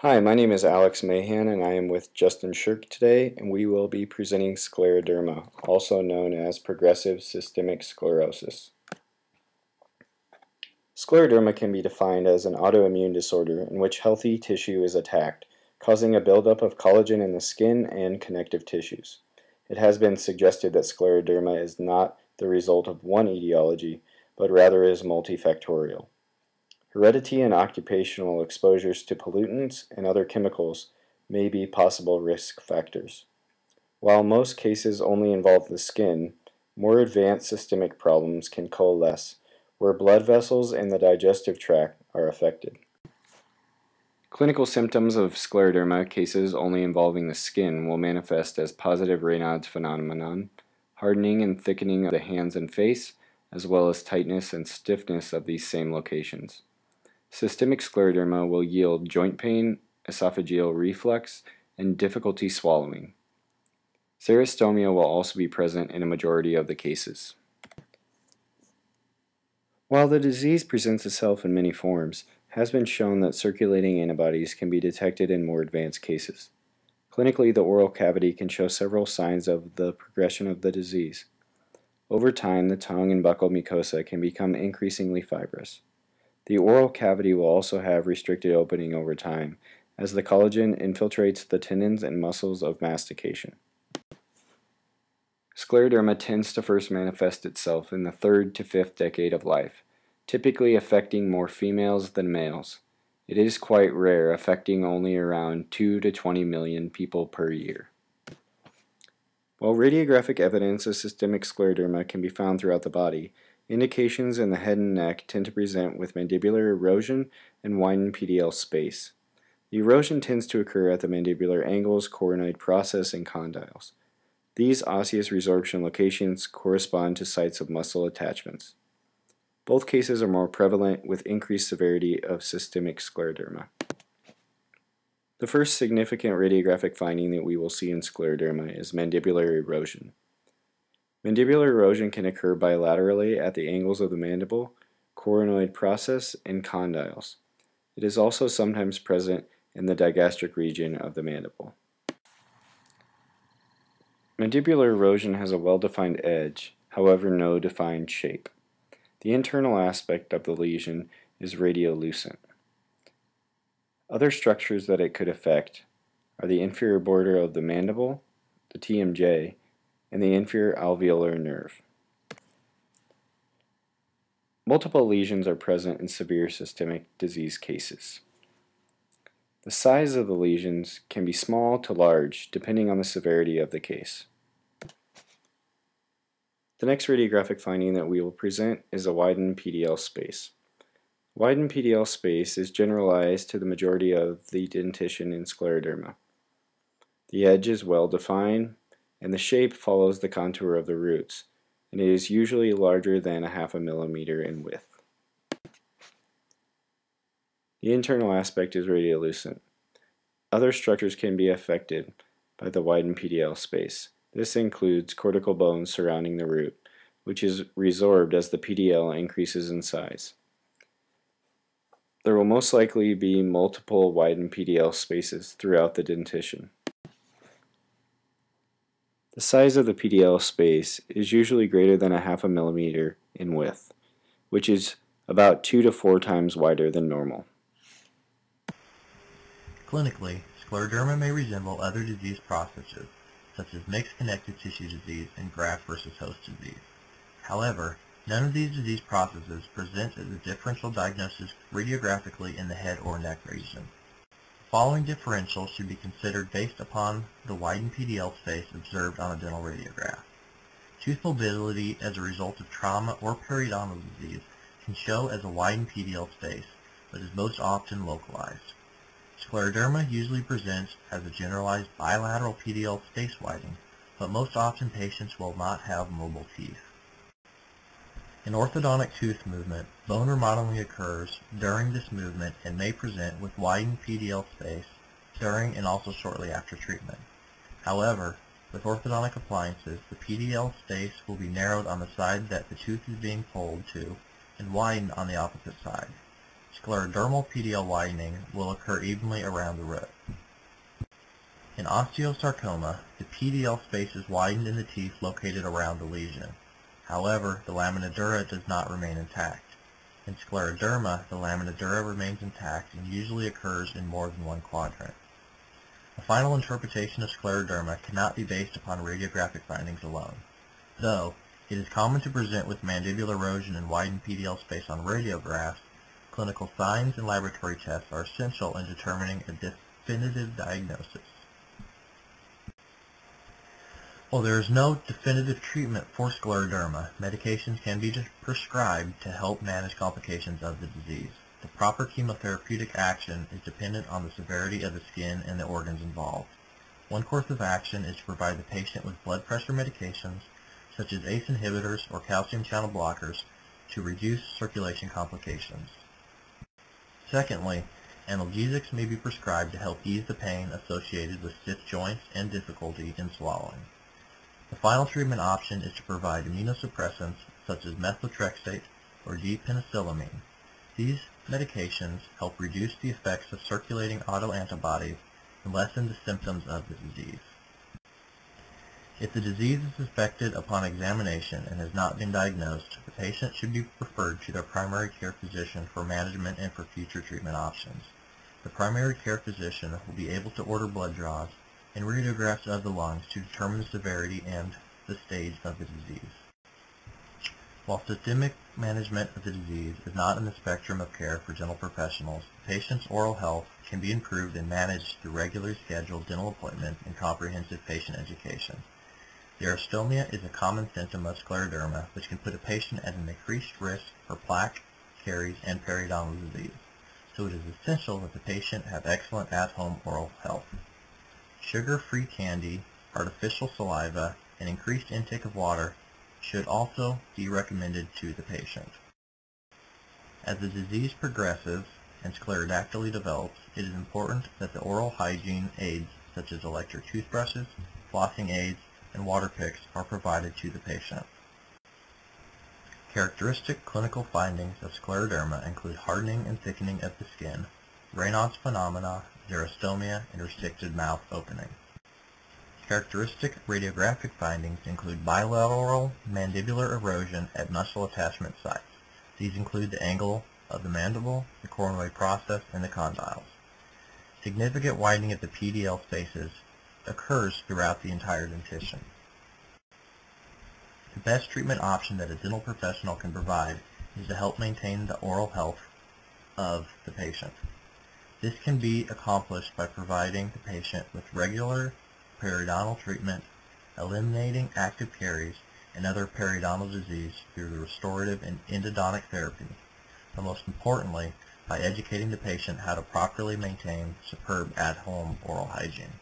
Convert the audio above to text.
Hi, my name is Alex Mahan and I am with Justin Shirk today and we will be presenting scleroderma, also known as progressive systemic sclerosis. Scleroderma can be defined as an autoimmune disorder in which healthy tissue is attacked, causing a buildup of collagen in the skin and connective tissues. It has been suggested that scleroderma is not the result of one etiology, but rather is multifactorial. Heredity and occupational exposures to pollutants and other chemicals may be possible risk factors. While most cases only involve the skin, more advanced systemic problems can coalesce where blood vessels and the digestive tract are affected. Clinical symptoms of scleroderma cases only involving the skin will manifest as positive Raynaud's phenomenon, hardening and thickening of the hands and face, as well as tightness and stiffness of these same locations. Systemic scleroderma will yield joint pain, esophageal reflux, and difficulty swallowing. Xerostomia will also be present in a majority of the cases. While the disease presents itself in many forms, has been shown that circulating antibodies can be detected in more advanced cases. Clinically, the oral cavity can show several signs of the progression of the disease. Over time, the tongue and buccal mucosa can become increasingly fibrous. The oral cavity will also have restricted opening over time, as the collagen infiltrates the tendons and muscles of mastication. Scleroderma tends to first manifest itself in the third to fifth decade of life, typically affecting more females than males. It is quite rare, affecting only around 2 to 20 million people per year. While radiographic evidence of systemic scleroderma can be found throughout the body, Indications in the head and neck tend to present with mandibular erosion and widened PDL space. The erosion tends to occur at the mandibular angles, coronoid process, and condyles. These osseous resorption locations correspond to sites of muscle attachments. Both cases are more prevalent with increased severity of systemic scleroderma. The first significant radiographic finding that we will see in scleroderma is mandibular erosion. Mandibular erosion can occur bilaterally at the angles of the mandible, coronoid process, and condyles. It is also sometimes present in the digastric region of the mandible. Mandibular erosion has a well-defined edge, however no defined shape. The internal aspect of the lesion is radiolucent. Other structures that it could affect are the inferior border of the mandible, the TMJ, and the inferior alveolar nerve. Multiple lesions are present in severe systemic disease cases. The size of the lesions can be small to large depending on the severity of the case. The next radiographic finding that we will present is a widened PDL space. Widened PDL space is generalized to the majority of the dentition in scleroderma. The edge is well defined, and the shape follows the contour of the roots, and it is usually larger than a half a millimeter in width. The internal aspect is radiolucent. Other structures can be affected by the widened PDL space. This includes cortical bones surrounding the root, which is resorbed as the PDL increases in size. There will most likely be multiple widened PDL spaces throughout the dentition. The size of the PDL space is usually greater than a half a millimeter in width, which is about two to four times wider than normal. Clinically, scleroderma may resemble other disease processes, such as mixed connective tissue disease and graft versus host disease. However, none of these disease processes present as a differential diagnosis radiographically in the head or neck region following differential should be considered based upon the widened PDL space observed on a dental radiograph. Tooth mobility as a result of trauma or periodontal disease can show as a widened PDL space, but is most often localized. Scleroderma usually presents as a generalized bilateral PDL space widening, but most often patients will not have mobile teeth. In orthodontic tooth movement, bone remodeling occurs during this movement and may present with widened PDL space during and also shortly after treatment. However, with orthodontic appliances, the PDL space will be narrowed on the side that the tooth is being pulled to and widened on the opposite side. sclerodermal PDL widening will occur evenly around the root. In osteosarcoma, the PDL space is widened in the teeth located around the lesion. However, the lamina dura does not remain intact. In scleroderma, the lamina dura remains intact and usually occurs in more than one quadrant. A final interpretation of scleroderma cannot be based upon radiographic findings alone. Though, it is common to present with mandibular erosion and widened PDL space on radiographs, clinical signs and laboratory tests are essential in determining a definitive diagnosis. While there is no definitive treatment for scleroderma, medications can be prescribed to help manage complications of the disease. The proper chemotherapeutic action is dependent on the severity of the skin and the organs involved. One course of action is to provide the patient with blood pressure medications, such as ACE inhibitors or calcium channel blockers, to reduce circulation complications. Secondly, analgesics may be prescribed to help ease the pain associated with stiff joints and difficulty in swallowing. The final treatment option is to provide immunosuppressants such as methotrexate or d-penicillamine. These medications help reduce the effects of circulating autoantibodies and lessen the symptoms of the disease. If the disease is suspected upon examination and has not been diagnosed, the patient should be referred to their primary care physician for management and for future treatment options. The primary care physician will be able to order blood draws and radiographs of the lungs to determine the severity and the stage of the disease. While systemic management of the disease is not in the spectrum of care for dental professionals, the patient's oral health can be improved and managed through regularly scheduled dental appointments and comprehensive patient education. Xerostomia is a common symptom of scleroderma which can put a patient at an increased risk for plaque, caries, and periodontal disease, so it is essential that the patient have excellent at-home oral health. Sugar-free candy, artificial saliva, and increased intake of water should also be recommended to the patient. As the disease progresses and sclerodactyly develops, it is important that the oral hygiene aids such as electric toothbrushes, flossing aids, and water picks are provided to the patient. Characteristic clinical findings of scleroderma include hardening and thickening of the skin, Raynaud's phenomena, xerostomia, and restricted mouth opening. Characteristic radiographic findings include bilateral mandibular erosion at muscle attachment sites. These include the angle of the mandible, the coronoid process, and the condyles. Significant widening of the PDL spaces occurs throughout the entire dentition. The best treatment option that a dental professional can provide is to help maintain the oral health of the patient. This can be accomplished by providing the patient with regular periodontal treatment, eliminating active caries and other periodontal disease through the restorative and endodontic therapy, but most importantly, by educating the patient how to properly maintain superb at-home oral hygiene.